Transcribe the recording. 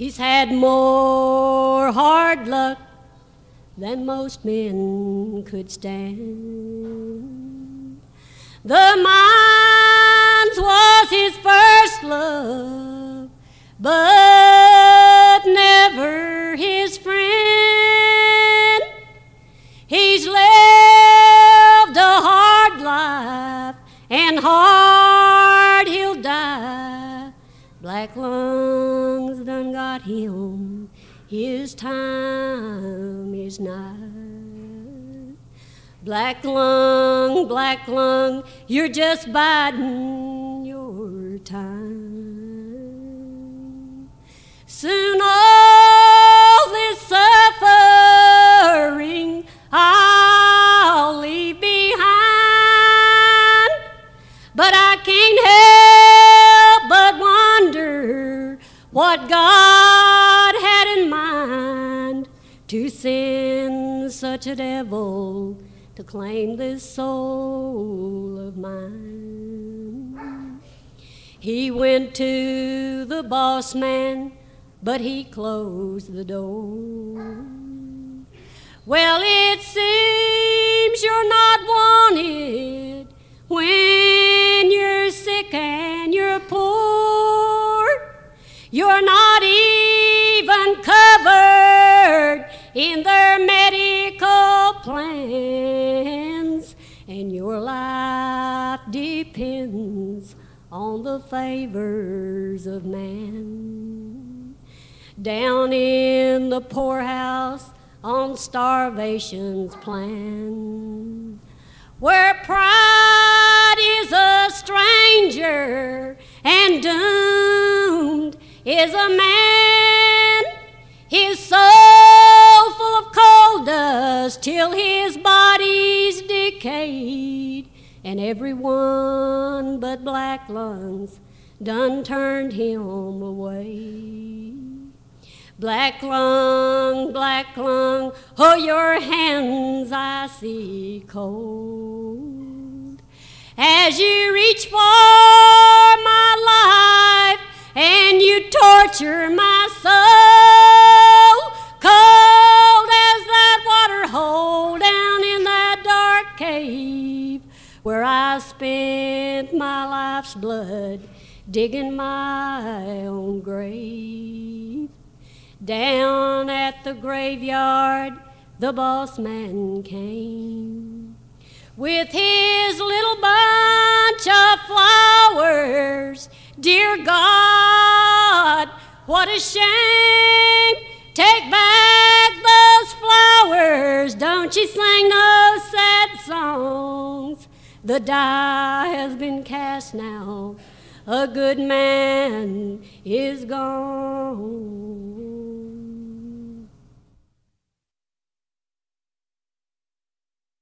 He's had more hard luck than most men could stand. The mines was his first love, but never his friend. He's lived a hard life, and hard Black lungs done got him, his time is nigh. Black lung, black lung, you're just biding your time. Soon what God had in mind to send such a devil to claim this soul of mine. He went to the boss man, but he closed the door. Well, it seems you're not You're not even covered in their medical plans, and your life depends on the favors of man. Down in the poorhouse on starvation's plan, where pride is a man, his soul full of coal dust till his body's decayed, and everyone but black lungs done turned him away. Black lung, black lung, oh, your hands I see cold. As you reach where I spent my life's blood digging my own grave. Down at the graveyard, the boss man came with his little bunch of flowers. Dear God, what a shame! Take back those flowers. Don't you sing no songs. The die has been cast now. A good man is gone.